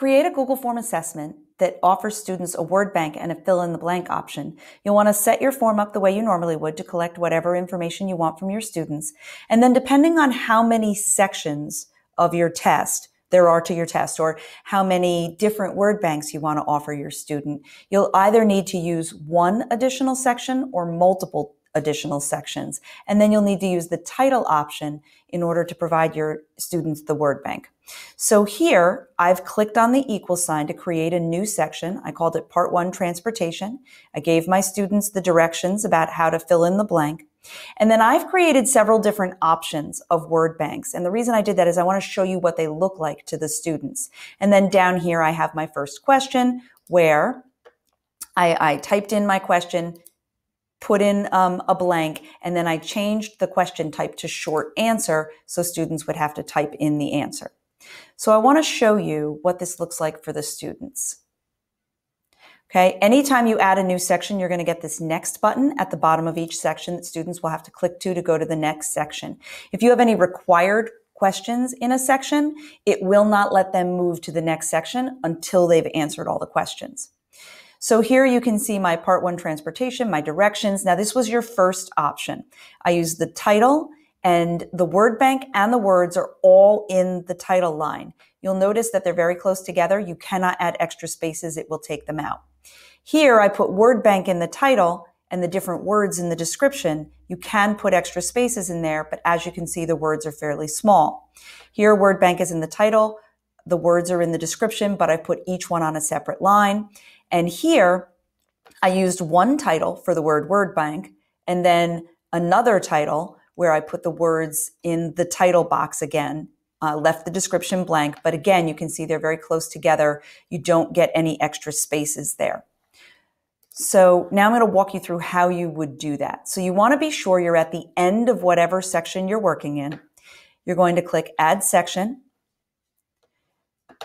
create a Google Form assessment that offers students a word bank and a fill in the blank option, you'll want to set your form up the way you normally would to collect whatever information you want from your students. And then depending on how many sections of your test there are to your test or how many different word banks you want to offer your student, you'll either need to use one additional section or multiple additional sections. And then you'll need to use the title option in order to provide your students the word bank. So here I've clicked on the equal sign to create a new section. I called it part one transportation. I gave my students the directions about how to fill in the blank. And then I've created several different options of word banks. And the reason I did that is I want to show you what they look like to the students. And then down here, I have my first question where I, I typed in my question, put in um, a blank, and then I changed the question type to short answer so students would have to type in the answer. So I want to show you what this looks like for the students. Okay, anytime you add a new section, you're going to get this next button at the bottom of each section that students will have to click to to go to the next section. If you have any required questions in a section, it will not let them move to the next section until they've answered all the questions. So here you can see my part one transportation, my directions. Now this was your first option. I used the title and the word bank and the words are all in the title line. You'll notice that they're very close together. You cannot add extra spaces. It will take them out. Here I put word bank in the title and the different words in the description. You can put extra spaces in there, but as you can see, the words are fairly small. Here word bank is in the title. The words are in the description, but I put each one on a separate line. And here I used one title for the word word bank and then another title where I put the words in the title box again, uh, left the description blank. But again, you can see they're very close together. You don't get any extra spaces there. So now I'm going to walk you through how you would do that. So you want to be sure you're at the end of whatever section you're working in. You're going to click add section.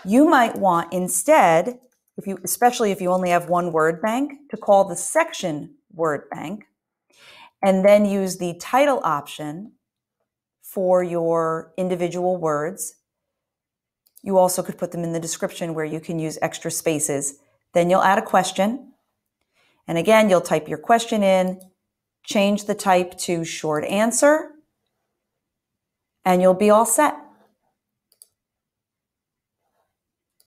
You might want instead if you, especially if you only have one word bank, to call the section word bank, and then use the title option for your individual words. You also could put them in the description where you can use extra spaces. Then you'll add a question. And again, you'll type your question in, change the type to short answer, and you'll be all set.